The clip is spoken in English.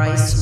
Christ.